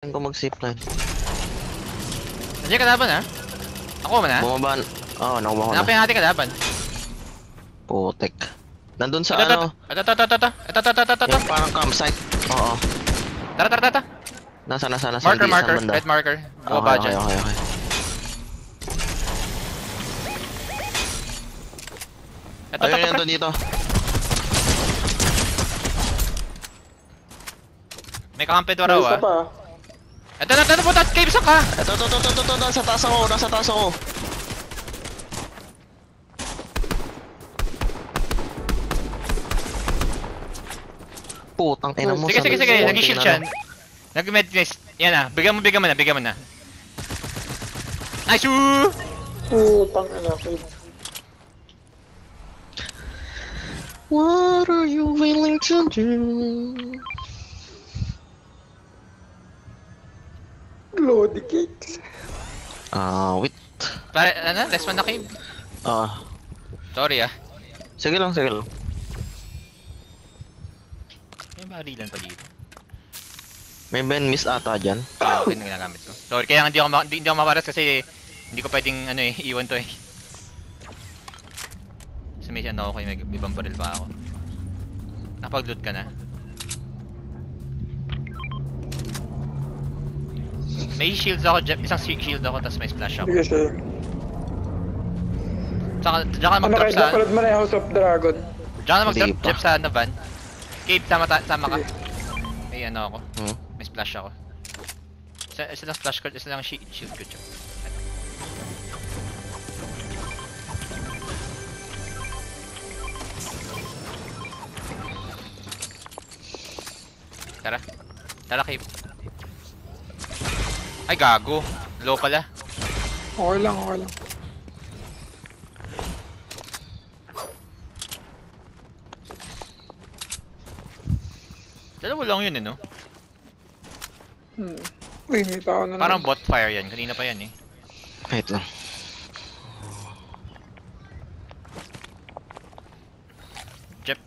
Saan ko mag-zipline? Nandiyan kalaban ha? Ako man ha? Bumaba. Oo, oh, nakuha ko na. Hanapin natin kalaban. Putek. Nandun sa Ito, ito, ano, ito, ito, ito, ito, ito, ito, ito, ito, ito. yung parang campsite. Oo. Tara, tara, tara. Nasa, nasa, nasa. Marker, marker, red marker. Okay, Bumaba okay, dyan. okay, okay. Ito, ito, Ayun, ito, nandun dito. May kakampid waraw Isa ah. Ito, ito, ito, puta, cave ka. Ito, ito, ito, ito, ito, nasa taas ako, nasa taas ako. Putang ina mo. Sige, sige, sige, ko, nag-shield na siya. Nag-med nest. Yan na, bigyan mo, bigyan mo na, bigyan mo na. Nice! Putang ina. Kid. What are you willing to do? Lodi cakes. Ah, wait. Pare, ano, less one na cave. Ah, Sorry ah. sige lang, sige lang. May barilan pa dito. May Ben miss ata dyan. Ito yung ginagamit ko. Sorry, kaya hindi ako, ma- hindi, hindi ako maparas kasi hindi ko pwedeng ano eh, iwan to eh. Kasi may ano ako, may may ibang baril pa ako. Nakapag-loot ka na. May shields ako, Jeff. Isang shi- shield ako, tapos may splash ako. Sige siya. Tsaka, diyan ka Ano mag-drop sa... napalad mo na yung House of Dragon. Diyan ka mag-drop. Jeff, sa ano van. Cave, sama, ta- sama ka. May ano ako, Hmm? may splash ako. Isa, isa lang splash ko, isa lang shi- shield ko, Jeff. Tara. Tara, Cave. Ay, gago. Low pala. Okay lang, okay lang. Dalawa lang yun eh, no? Hmm. Uy, may tao na Parang bot fire yan. Kanina pa yan eh. Wait lang. Jep.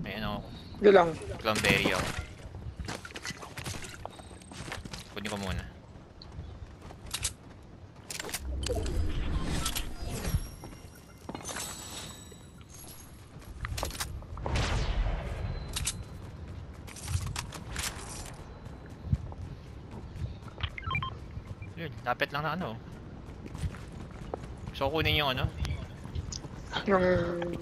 May ano, Sige lang. Cranberry ako. Kunin ko muna. Yun, lapit lang na ano. So kunin yung ano? Yung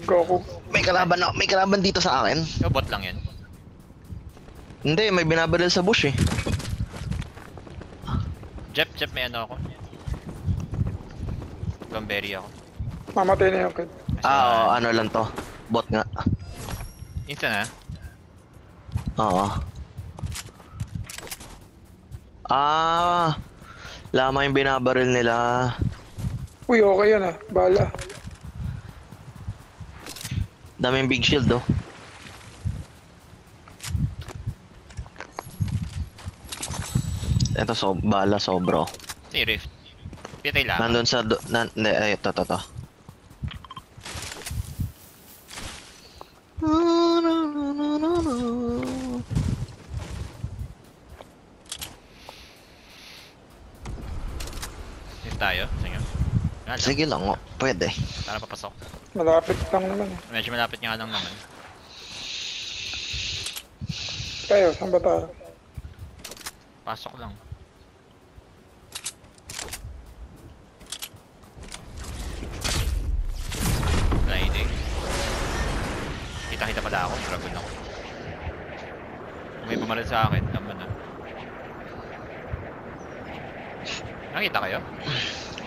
Goku. May kalaban na, may kalaban dito sa akin. Yung bot lang yan. Hindi, may binabaril sa bush eh. Jep, Jep, may ano ako. Cranberry ako. Mamatay na yung kid. Ah, oo, ano lang to. Bot nga. Instant ah. Oo. Ah, lama yung binabaril nila. Uy, okay yan ah. Bala. Daming big shield oh. Ito so bala sobro. Hey, Rift. Pitay lang. Nandun sa do, nan, ne, ay, ito, ito, ito. Dito tayo. Sige. Nga lang. Sige lang, oh. pwede. Tara papasok. Malapit lang naman. Medyo malapit nga lang naman. Tayo, saan ba tayo? Pasok lang. Friday. Kita-kita pala ako. Dragon ako. Kung may pumaril sa akin, naman na. Nakita kayo?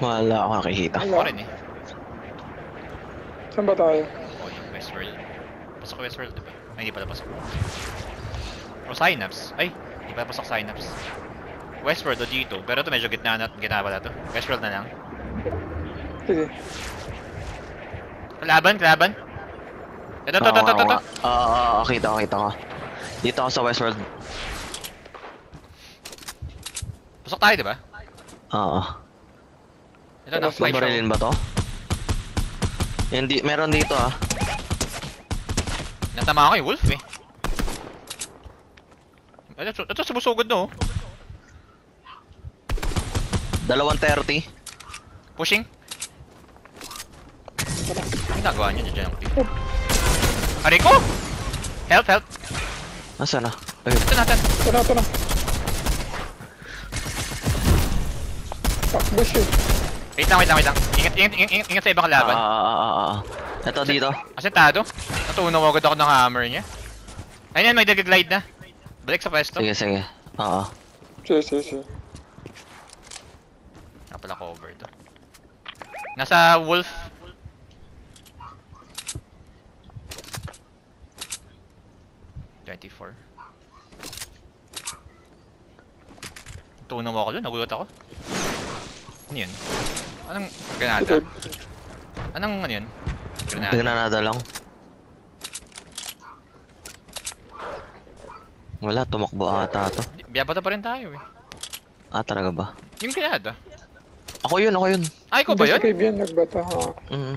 Wala ako nakikita. Ako Wala. rin eh. Saan ba tayo? O yung Westworld. Pasok ko Westworld, diba? Ay, hindi pala pasok. O Synapse. Ay, hindi pala pasok Synapse. Westworld o dito. Pero ito medyo gitna na, gitna pala to. Westworld na lang. Sige. Kalaban, kalaban. Ito, ito, ito, ito, ito. Oo, kita ko, kita ko. Dito ako sa Westworld. Pasok tayo, diba? Oo. Ito na, fly show. Babarilin ba to? Hindi, meron dito ah. Natama ako yung wolf eh. Ito, ito, sumusugod no. Dalawang 30. Pushing. Ano ginagawa niyo dyan ang clip? Aray ko! Help, help! Nasaan na? Ay, Ito natin. Ito na, ito na. Takbo siya. Wait lang, wait lang, wait lang. Ingat, ingat, ingat, ingat, ingat sa ibang ah, kalaban. ah, ah, ah, ah. Ito dito. Asentado. Natunaw agad ako ng hammer niya. Ayun yan, may nag-glide na. Balik sa pwesto. Sige, sige. Oo. Sige, sige, sige. Ah, pala cover to. Nasa wolf. Twenty-four. Tunaw ako doon, nagulat ako. Ano yun? Anong granada? Anong ano yun? Granada. Nagnanada lang. Wala, tumakbo ata to. Biyabata pa rin tayo eh. Ah, talaga ba? Yung granada. Ako yun, ako yun. Ay, ko ba Hindi yun? Si Kaibian nagbata, ha? Mm.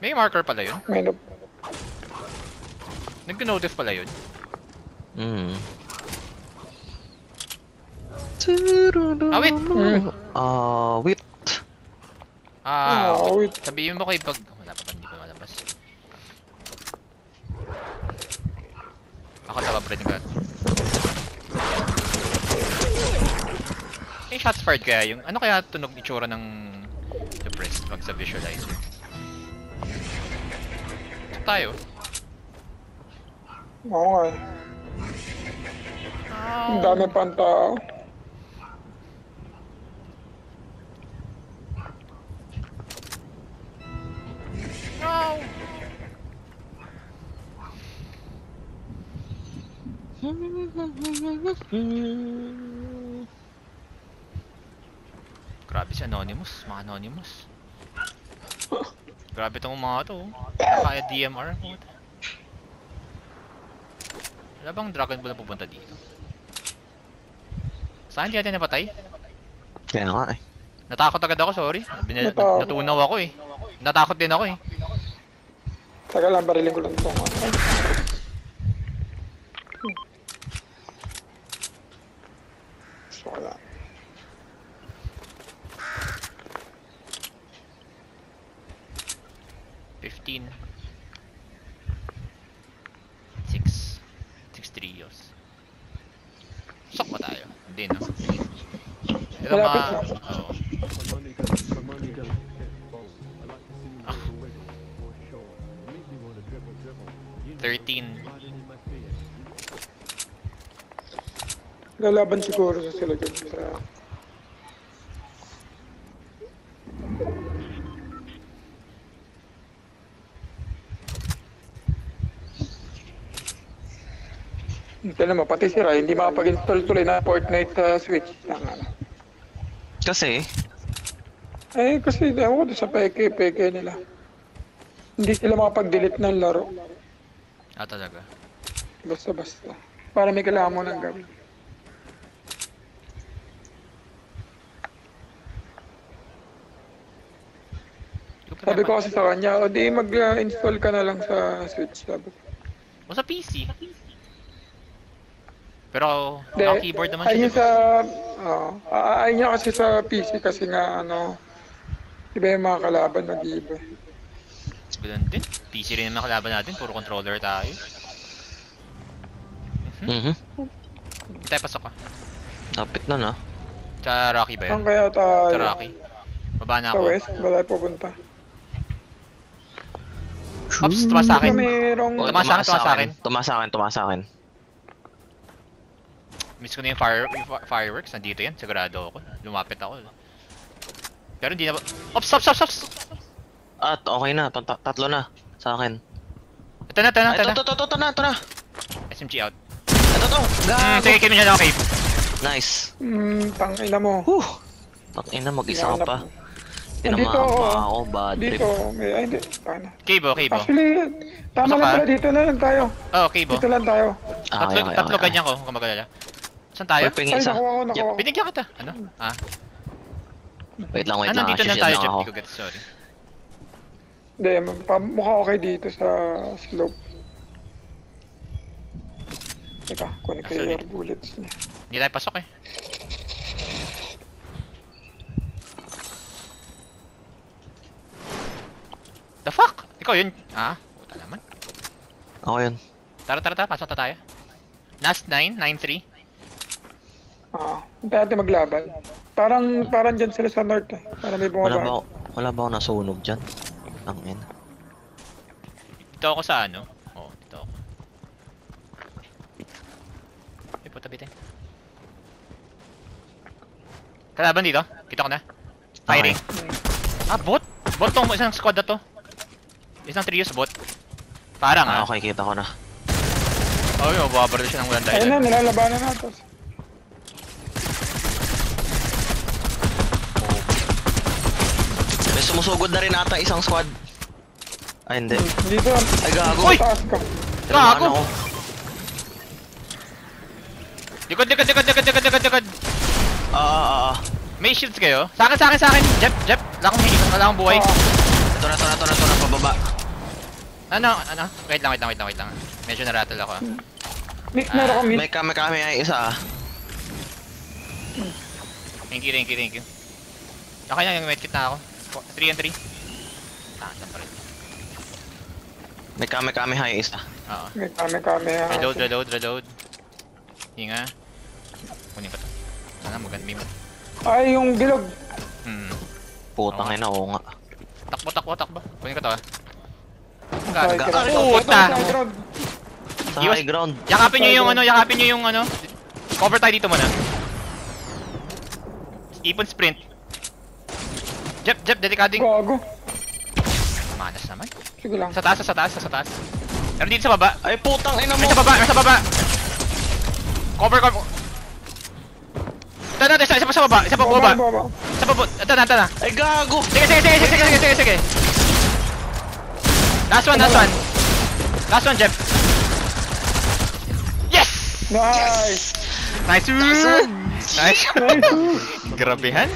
May marker pala yun. May na... Nag-notice pala yun. Mm. Ah, wait! Mm. Ah, wait. Ah, Ah, wait. sabihin mo kay pag... Wala pa pa, hindi pa malabas. Ako sa bread ka. Eh, shots fired kaya yung... Ano kaya tunog itsura ng depressed pag sa visualizer? Ito tayo. Oo nga. eh. Ang dami pang tao. No! Grabe si Anonymous, mga Anonymous. Grabe tong mga to. oh. Kaya DMR. Wala bang Dragon Ball na pupunta dito? Saan di natin napatay? Kaya nga eh. Natakot agad ako, sorry. Bin- Natakot. natunaw ako eh. Natakot din ako eh. Taga lang, barilin ko lang ito. So, wala. Fifteen. Six. Six trios. Sok ba tayo? Hindi no? Ito mga... na. Oo. Thirteen. Lalaban siguro sa sila dyan sa... Tignan mo, pati si Rai, hindi makapag-install tuloy na Fortnite sa Switch. Tama na. Kasi, Eh, kasi ewan ko doon sa peke, peke nila. Hindi sila makapag-delete ng laro. Ah, talaga. Basta-basta. Para may kailangan mo ng gawin. Sabi ko kasi sa kanya, o di mag-install ka na lang sa Switch. Sabi ko. O sa PC. Pero, Hindi, naka keyboard naman siya, di sa, ba? oo. Ah, ayaw niya kasi sa PC kasi nga ano, iba yung mga kalaban nag-iiba. Ganun din. PC rin naman kalaban natin, puro controller tayo. mhm. Hindi tayo pasok ah. Lapit na na. Sa Rocky ba Saan yun? kaya tayo? Sa Rocky. Baba na Sa ako. West, ba tayo pupunta? Ops, tumas sa akin. Mayroong, Oh, Tumaas sa akin, tumaas sa akin. Tumaas sa akin, tumaas sa akin. Miss ko na yung fire, yung fi- fireworks. Nandito yan. Sigurado ako. Lumapit ako. Pero hindi na ba... Ops, ops, ops, ops! At okay na, tat- tatlo na sa akin. Ito na, ito na, ito na. ito, ito, ito na, ito na. SMG out. Ito, ito. Hmm, Gago. sige, kimi niya lang cave. Nice. hmm, tangina mo. Whew. Takina, mag-isa ka pa. Ako. pa ako, bad trip. Dito, may, ay hindi, tangina. Cave oh, cave oh. Actually, tama lang pala, dito na lang tayo. Oh, cave oh. Dito lang tayo. Ah, Tatlo, okay, tatlo okay, ganyan ko, kung magalala. Saan tayo? Ay, isa. nakuha ko, nakuha ko. Binigyan kita. Ano? Ah, Wait lang, wait ah lang. nandito Ashes lang tayo, Jeff. ako. Hindi ko get, sorry. Hindi, mukha okay dito sa slope. Teka, kunin ko yung bullets niya. Hindi tayo pasok eh. The fuck? Ikaw yun? Ah, puta naman. Ako yun. Tara, tara, tara. Pasok na tayo. Last 9, 9-3. Ah, pwede maglaban. Parang, parang dyan sila sa north eh. Parang may bumaba. Wala ba, wala ba ako nasunog dyan? Ang ina. Dito ako sa ano. Oo, oh, dito ako. Ay, puta bitin. Kalaban dito. Kita ko na. Firing. Ah, bot? Bot tong isang squad na to. Isang trios bot. Parang Ah, ah. okay, kita ko na. Oh, yung babar siya ng walang Ayun na, dahilan. nilalabanan. May sumusugod na rin ata isang squad. Ay, hindi. Dito, Ay, gago. Uy! Gago! ako. Likod, likod, likod, likod, likod, likod, likod. Ah, ah, ah, ah. May shields kayo? Sa akin, sa akin, sa akin. Jep, Jep. Wala akong higit. Wala akong buhay. Ah, Ito na, ito na, ito na, ito na, pababa. Ano, ano? Wait lang, wait lang, wait lang, wait lang. Medyo narattle ako. Nick, meron kang mid. May kami kami ay isa ah. Thank you, thank you, thank you. Okay na, yung medkit na ako. 3 and 3. Ah, saan pa rin. May kami kami hay isa. Oo. May kami. ah. Reload, reload, reload. Hinga. Kunin ko to. Sana maganda may mo. Ay, yung bilog. Hmm. Putang ina, oo nga. Takbo, takbo, takbo. Kunin ko to ah. Grabe. Puta! Sa high ground. Yakapin nyo yung ano, yakapin nyo yung ano. Cover tayo dito muna. Ipon sprint. Jep, Jep, dedicading. Gago. Manas naman. Sige lang. Sa taas, sa taas, sa taas. Pero dito sa baba. Ay, putang ina mo. May sa baba, may sa baba. Cover, cover. Ito na, isa, isa pa sa baba, isa pa sa baba. baba. Isa pa, bu- ito na, ito na. Ay, gago. Sige, sige, sige, sige, sige, sige, sige. Last one, last one. Last one, Jeff. Yes! Nice. Nice! Nice. Nice. Grabehan.